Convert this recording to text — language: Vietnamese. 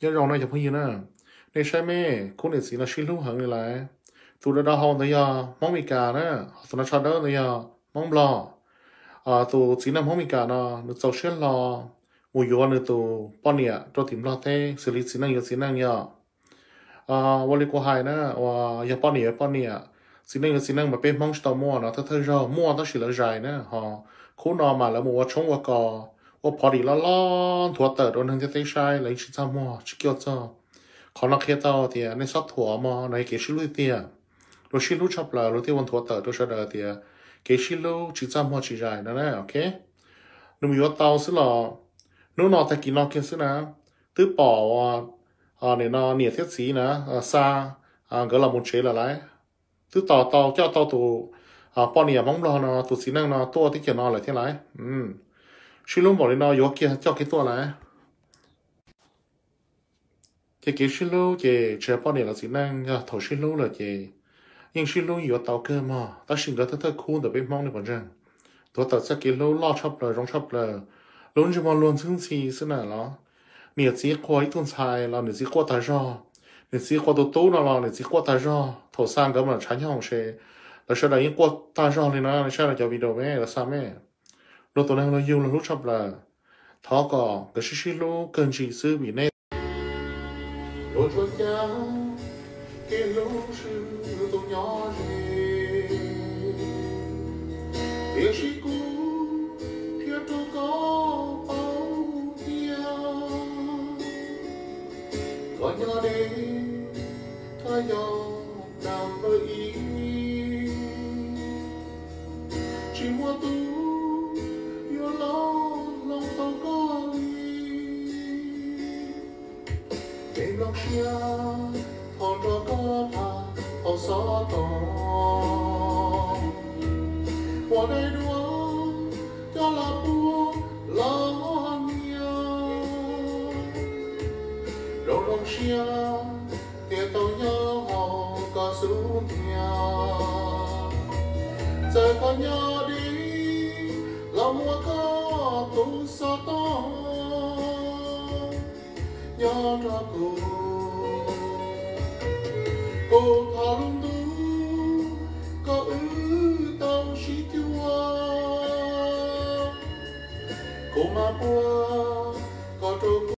nhớ rồi này chụp hình nữa nên xem mê cũng để gì là xin lúc hẳn này lại tụi nó đã hòn mong mì cà đó tụi nó chọn đỡ mong lò à tụi chỉ nằm mong mì cà nó được lò mùi yếu nữa tụi bọn nè cho tìm lo thế xử lý chỉ năng yếu chỉ năng à vô lý của hai nữa và giờ bọn nè bọn nè chỉ năng yếu chỉ năng mà bên mong tàu mua nó thơ thơ rồi mua nó chỉ là dài nữa họ khu nó mà là mua chống qua cò ô bỏ đi lo lo thua tờ đồn hàng tây sai lấy chỉ mua chỉ cho khó nó kia tao thì nên sắp thua mà này cái xí lui tiền rồi chập là rồi tiêu thua tờ tôi sẽ đợi thì cái xí lui mua chỉ dài nữa đấy ok nếu mà tao xí là nếu nó tại kỳ nó kia xí nè tứ bỏ à này nó nhiệt thiết xí nè xa à gọi là một chế là lái tứ tao tao cho tao tụ à bọn này mong lo nó tụ xí năng nó tua tích kiểu nó lại thế lái ừ sư lúc bỏ đi nó gió kia cho cái tua này, chỉ cái sư lúc chỉ chơi bao nhiêu là gì năng thầu sư lúc là chỉ nhưng sư lúc gió tàu cơ mà. Ta xin ra thật thật cool được bên mong được bọn rằng tôi tạo ra cái lỗ lo chập là rong chập là luôn chỉ mong luôn xứng xì xứ này đó nhiệt sĩ khói tuần xài là nhiệt sĩ khóa tài do nhiệt sĩ khóa tổ tố là là nhiệt sĩ khóa tài do thầu sang cái mà trái nhau sẽ là sau này những khóa tài do thì nó sẽ là cho video mẹ là sao mẹ?，lúc tôi đang nói yêu là lúc chấp là thọ cỏ cái xí xí lúc cần chỉ sư bị nè rồi cho cha cái lúc sư tụi nhỏ gì biết xí cũ thiết tôi có có nhớ đến thay nhau nằm với ý. Chỉ mua tôi để lòng chia thon cho có thà họ xóa tỏ qua đây đua cho là bua lo đâu lòng tao có có đi lòng có to nhớ cho cô. Cô lung tú có ư tâm chỉ chúa cô mà qua, có trâu